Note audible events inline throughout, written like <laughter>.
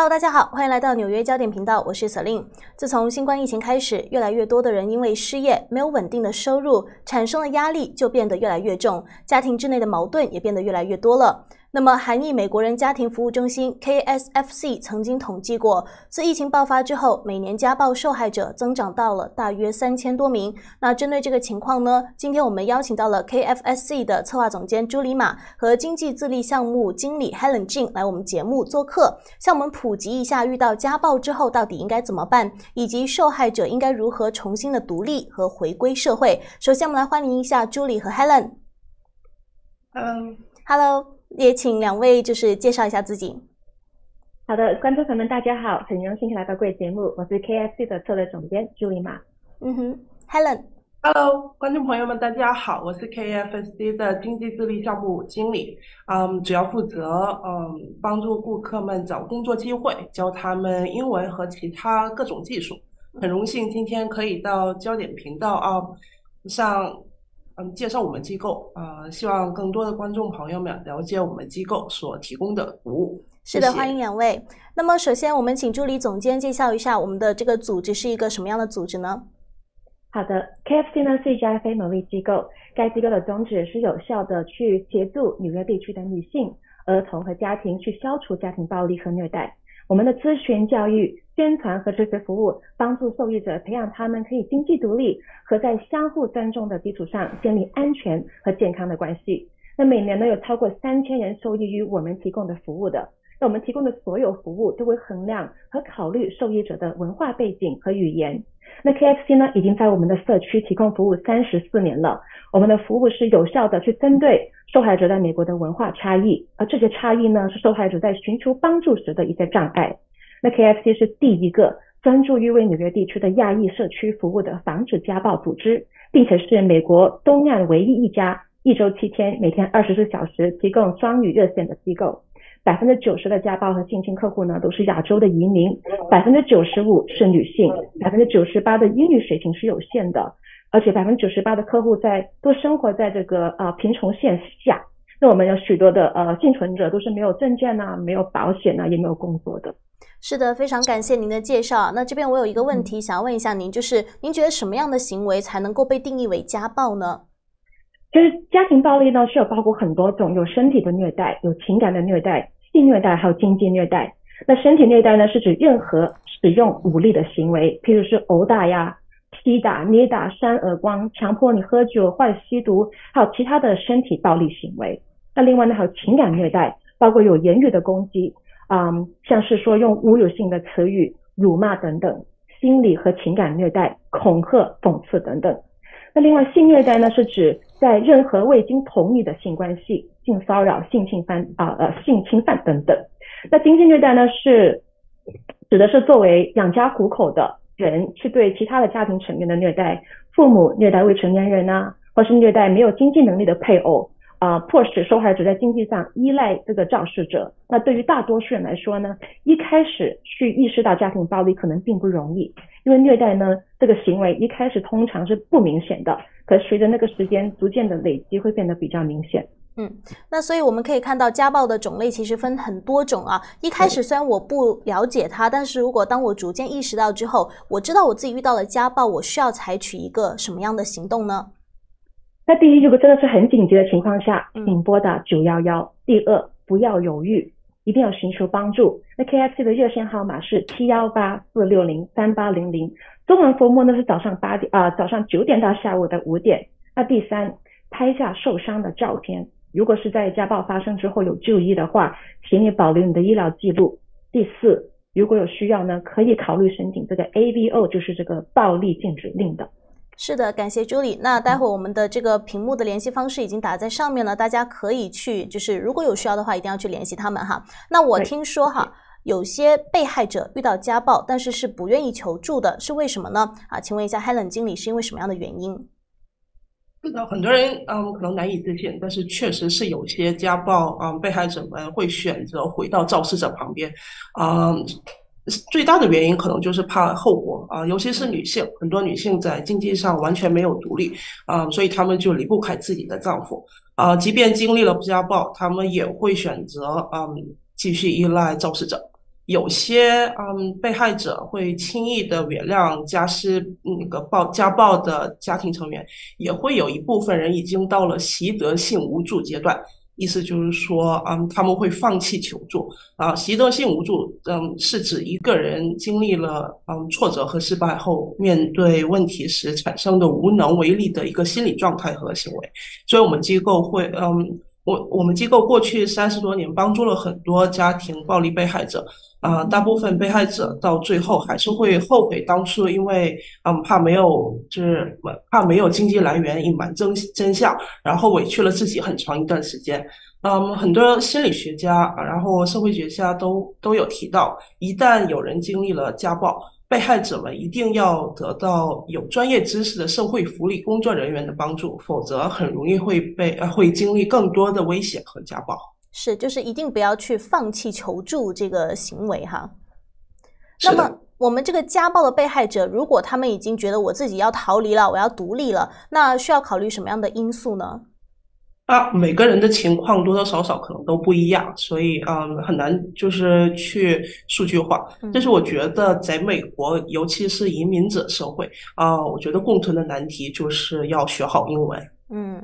Hello，大家好，欢迎来到纽约焦点频道，我是 Selin。自从新冠疫情开始，越来越多的人因为失业、没有稳定的收入，产生的压力就变得越来越重，家庭之内的矛盾也变得越来越多了。那么，韩裔美国人家庭服务中心 KSFC 曾经统计过，自疫情爆发之后，每年家暴受害者增长到了大约三千多名。那针对这个情况呢，今天我们邀请到了 KFSC 的策划总监朱里玛和经济自立项目经理 Helen Jin 来我们节目做客，向我们普及一下遇到家暴之后到底应该怎么办，以及受害者应该如何重新的独立和回归社会。首先，我们来欢迎一下朱莉和 Helen。嗯，Hello。也请两位就是介绍一下自己。好的，观众朋友们，大家好，很荣幸来到贵节目，我是 KFC 的策略总监朱丽玛。嗯哼，Helen。Hello，观众朋友们，大家好，我是 KFC 的经济自立项目经理，嗯，主要负责嗯帮助顾客们找工作机会，教他们英文和其他各种技术。很荣幸今天可以到焦点频道啊上。嗯，介绍我们机构啊，希望更多的观众朋友们了解我们机构所提供的服务。是的，欢迎两位。那么，首先我们请助理总监介绍一下我们的这个组织是一个什么样的组织呢？好的，KFC 呢是一家非牟利机构，该机构的宗旨是有效的去协助纽约地区的女性、儿童和家庭去消除家庭暴力和虐待。我们的咨询、教育、宣传和支持服务，帮助受益者培养他们可以经济独立和在相互尊重的基础上建立安全和健康的关系。那每年呢有超过三千人受益于我们提供的服务的。那我们提供的所有服务都会衡量和考虑受益者的文化背景和语言。那 KFC 呢已经在我们的社区提供服务三十四年了。我们的服务是有效的去针对。受害者在美国的文化差异，而这些差异呢，是受害者在寻求帮助时的一些障碍。那 KFC 是第一个专注于为纽约地区的亚裔社区服务的防止家暴组织，并且是美国东岸唯一一家一周七天、每天二十四小时提供双语热线的机构。百分之九十的家暴和性侵客户呢，都是亚洲的移民，百分之九十五是女性，百分之九十八的英语水平是有限的。而且百分之九十八的客户在都生活在这个呃贫穷线下，那我们有许多的呃幸存者都是没有证件呐，没有保险呐，也没有工作的。是的，非常感谢您的介绍。那这边我有一个问题想要问一下您，就是您觉得什么样的行为才能够被定义为家暴呢？就是家庭暴力呢是有包括很多种，有身体的虐待，有情感的虐待，性虐待，还有经济虐待。那身体虐待呢是指任何使用武力的行为，譬如是殴打呀。踢打、捏打、扇耳光、强迫你喝酒或者吸毒，还有其他的身体暴力行为。那另外呢，还有情感虐待，包括有言语的攻击，嗯，像是说用侮辱性的词语、辱骂等等；心理和情感虐待，恐吓、讽刺等等。那另外性虐待呢，是指在任何未经同意的性关系、性骚扰、性侵犯啊呃性侵犯等等。那经济虐待呢，是指的是作为养家糊口的。人去对其他的家庭成员的虐待，父母虐待未成年人呐，或是虐待没有经济能力的配偶，啊，迫使受害者在经济上依赖这个肇事者。那对于大多数人来说呢，一开始去意识到家庭暴力可能并不容易，因为虐待呢这个行为一开始通常是不明显的，可随着那个时间逐渐的累积，会变得比较明显。嗯，那所以我们可以看到家暴的种类其实分很多种啊。一开始虽然我不了解它，但是如果当我逐渐意识到之后，我知道我自己遇到了家暴，我需要采取一个什么样的行动呢？那第一，如果真的是很紧急的情况下，请拨打九幺幺。第二，不要犹豫，一定要寻求帮助。那 KFC 的热线号码是七幺八四六零三八零零，中文服务呢是早上八点啊，早上九点到下午的五点。那第三，拍下受伤的照片。如果是在家暴发生之后有就医的话，请你保留你的医疗记录。第四，如果有需要呢，可以考虑申请这个 ABO，就是这个暴力禁止令的。是的，感谢朱莉。那待会我们的这个屏幕的联系方式已经打在上面了，大家可以去，就是如果有需要的话，一定要去联系他们哈。那我听说哈，有些被害者遇到家暴，但是是不愿意求助的，是为什么呢？啊，请问一下 Helen 经理，是因为什么样的原因？是的，很多人嗯可能难以置信，但是确实是有些家暴嗯被害者们会选择回到肇事者旁边，嗯，最大的原因可能就是怕后果啊，尤其是女性，很多女性在经济上完全没有独立啊，所以她们就离不开自己的丈夫啊，即便经历了家暴，她们也会选择嗯继续依赖肇事者。有些嗯被害者会轻易的原谅家施那个暴家暴的家庭成员，也会有一部分人已经到了习得性无助阶段。意思就是说，嗯，他们会放弃求助啊。习得性无助，嗯，是指一个人经历了嗯挫折和失败后，面对问题时产生的无能为力的一个心理状态和行为。所以，我们机构会，嗯，我我们机构过去三十多年帮助了很多家庭暴力被害者。啊，大部分被害者到最后还是会后悔当初，因为嗯怕没有就是怕没有经济来源隐瞒真真相，然后委屈了自己很长一段时间。嗯，很多心理学家，然后社会学家都都有提到，一旦有人经历了家暴，被害者们一定要得到有专业知识的社会福利工作人员的帮助，否则很容易会被呃会经历更多的危险和家暴。是，就是一定不要去放弃求助这个行为哈。那么，我们这个家暴的被害者，如果他们已经觉得我自己要逃离了，我要独立了，那需要考虑什么样的因素呢？啊，每个人的情况多多少少可能都不一样，所以嗯，很难就是去数据化。但是我觉得，在美国，尤其是移民者社会啊，我觉得共存的难题就是要学好英文。嗯。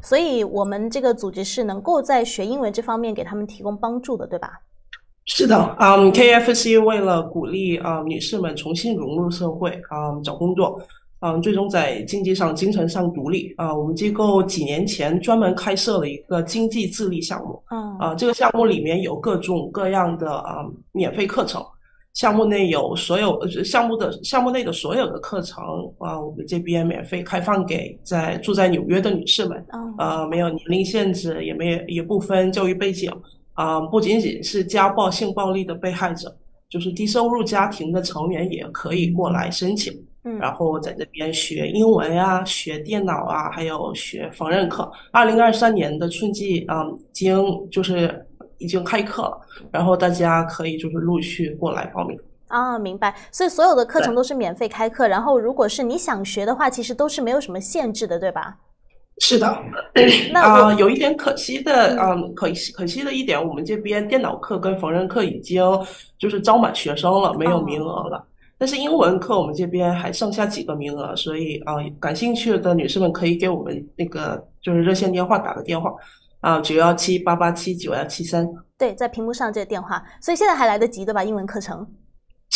所以，我们这个组织是能够在学英文这方面给他们提供帮助的，对吧？是的，嗯，KFC 为了鼓励啊女士们重新融入社会啊找工作，嗯，最终在经济上、精神上独立。啊，我们机构几年前专门开设了一个经济自立项目，嗯，啊，这个项目里面有各种各样的啊免费课程。项目内有所有呃项目的项目内的所有的课程啊，我们这边免费开放给在住在纽约的女士们，呃，没有年龄限制，也没有也不分教育背景。啊，不仅仅是家暴性暴力的被害者，就是低收入家庭的成员也可以过来申请，嗯，然后在这边学英文啊，学电脑啊，还有学缝纫课。二零二三年的春季啊，经就是。已经开课了，然后大家可以就是陆续过来报名啊，明白。所以所有的课程都是免费开课，然后如果是你想学的话，其实都是没有什么限制的，对吧？是的。<coughs> 那有一点可惜的，嗯，可惜可惜的一点，我们这边电脑课跟缝纫课已经就是招满学生了，没有名额了。但是英文课我们这边还剩下几个名额，所以啊，感兴趣的女士们可以给我们那个就是热线电话打个电话。啊，九幺七八八七九幺七三，对，在屏幕上这个电话，所以现在还来得及，对吧？英文课程，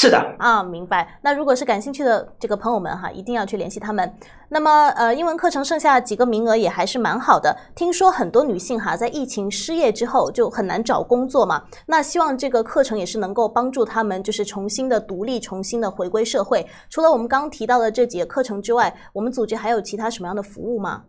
是的，啊，明白。那如果是感兴趣的这个朋友们哈，一定要去联系他们。那么，呃，英文课程剩下几个名额也还是蛮好的。听说很多女性哈，在疫情失业之后就很难找工作嘛，那希望这个课程也是能够帮助他们，就是重新的独立，重新的回归社会。除了我们刚刚提到的这几个课程之外，我们组织还有其他什么样的服务吗？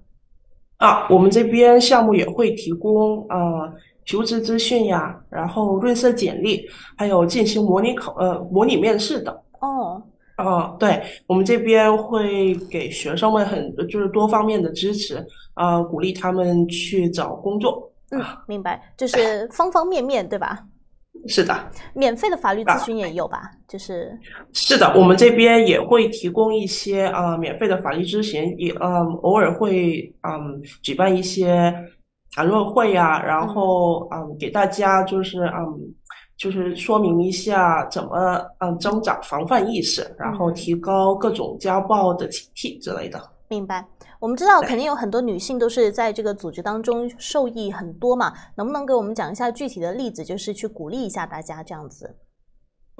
啊，我们这边项目也会提供呃求职资讯呀，然后润色简历，还有进行模拟考呃模拟面试等。哦，哦，对我们这边会给学生们很就是多方面的支持，呃，鼓励他们去找工作。嗯，明白，就是方方面面，对吧？<laughs> 是的，免费的法律咨询也有吧？就是是的，我们这边也会提供一些啊免费的法律咨询，也嗯偶尔会嗯举办一些谈论会呀，然后嗯给大家就是嗯就是说明一下怎么嗯增长防范意识，然后提高各种家暴的警惕之类的。明白。我们知道，肯定有很多女性都是在这个组织当中受益很多嘛，能不能给我们讲一下具体的例子，就是去鼓励一下大家这样子？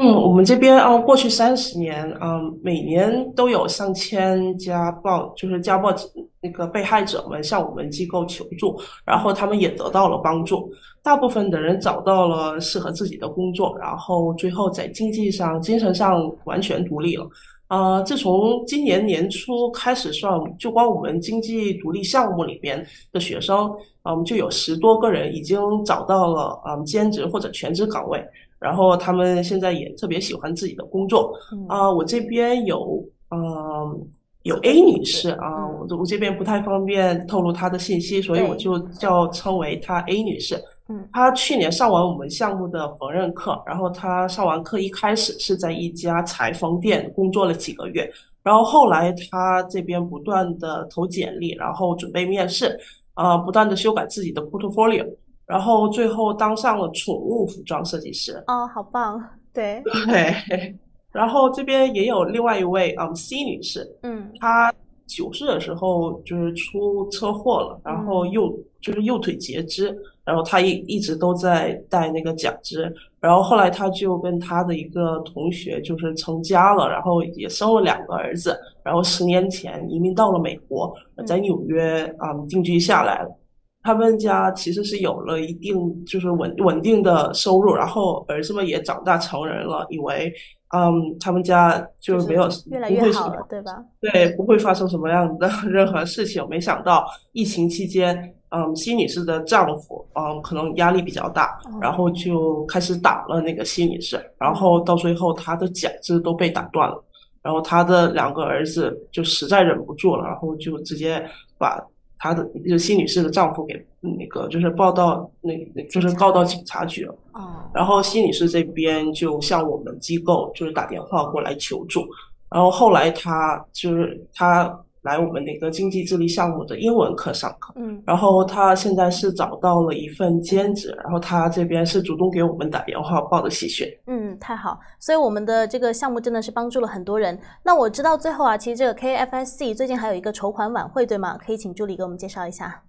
嗯，我们这边啊，过去三十年，嗯，每年都有上千家暴，就是家暴那个被害者们向我们机构求助，然后他们也得到了帮助，大部分的人找到了适合自己的工作，然后最后在经济上、精神上完全独立了。呃，自从今年年初开始算，就光我们经济独立项目里边的学生，嗯，就有十多个人已经找到了嗯兼职或者全职岗位，然后他们现在也特别喜欢自己的工作。啊，我这边有嗯有 A 女士啊，我我这边不太方便透露她的信息，所以我就叫称为她 A 女士。嗯，她去年上完我们项目的缝纫课，然后她上完课一开始是在一家裁缝店工作了几个月，然后后来她这边不断的投简历，然后准备面试，啊，不断的修改自己的 portfolio，然后最后当上了宠物服装设计师。哦，好棒！对对。然后这边也有另外一位嗯 C 女士，嗯她九岁的时候就是出车祸了，然后右就是右腿截肢，然后她一一直都在戴那个假肢，然后后来她就跟她的一个同学就是成家了，然后也生了两个儿子，然后十年前移民到了美国，在纽约啊、嗯、定居下来了。他们家其实是有了一定就是稳稳定的收入，然后儿子们也长大成人了，以为嗯他们家就没有越来不会是越好了，对吧？对，不会发生什么样的 <laughs> 任何事情。没想到疫情期间，嗯，西女士的丈夫，嗯，可能压力比较大，然后就开始打了那个西女士，然后到最后她的假肢都被打断了，然后她的两个儿子就实在忍不住了，然后就直接把她的就是辛女士的丈夫给那个就是报到那那就是告到警察局了。哦，然后辛女士这边就向我们机构就是打电话过来求助，然后后来她就是他来我们那个经济智力项目的英文课上课，嗯然后他现在是找到了一份兼职，然后他这边是主动给我们打电话报的喜讯。嗯，太好，所以我们的这个项目真的是帮助了很多人。那我知道最后啊，其实这个 KFSC 最近还有一个筹款晚会，对吗？可以请助理给我们介绍一下。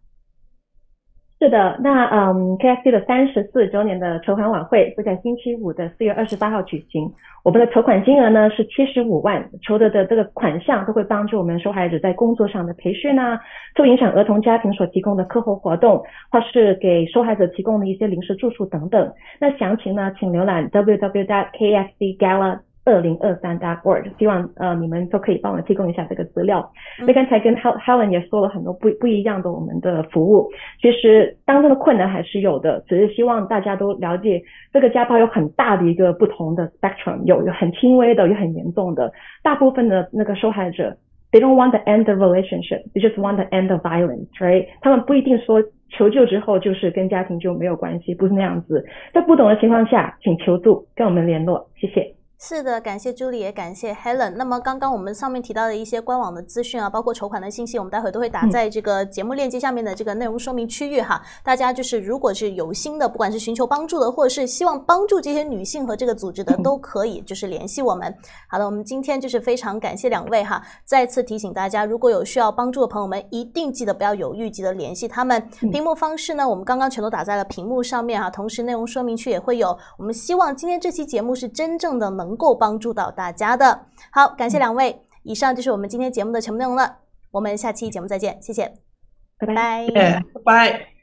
是的，那嗯，KFC 的三十四周年的筹款晚会会在星期五的四月二十八号举行。我们的筹款金额呢是七十五万，筹得的这个款项都会帮助我们受害者在工作上的培训啊，受影响儿童家庭所提供的课后活动，或是给受害者提供的一些临时住宿等等。那详情呢，请浏览 www.kfcgala 二零二三 org，希望呃你们都可以帮我提供一下这个资料。因为刚才跟 Hel Helen 也说了很多不不一样的我们的服务，其实当中的困难还是有的，只是希望大家都了解这个家暴有很大的一个不同的 spectrum，有有很轻微的，有很严重的。大部分的那个受害者，they don't want to end the relationship，they just want to end the violence，right？他们不一定说求救之后就是跟家庭就没有关系，不是那样子。在不懂的情况下，请求助，跟我们联络，谢谢。是的，感谢朱莉，也感谢 Helen。那么刚刚我们上面提到的一些官网的资讯啊，包括筹款的信息，我们待会都会打在这个节目链接下面的这个内容说明区域哈。大家就是如果是有心的，不管是寻求帮助的，或者是希望帮助这些女性和这个组织的，都可以就是联系我们。好的，我们今天就是非常感谢两位哈，再次提醒大家，如果有需要帮助的朋友们，一定记得不要犹豫，记得联系他们。屏幕方式呢，我们刚刚全都打在了屏幕上面哈，同时内容说明区也会有。我们希望今天这期节目是真正的能够帮助到大家的。好，感谢两位。以上就是我们今天节目的全部内容了，我们下期节目再见，谢谢，拜拜。拜拜。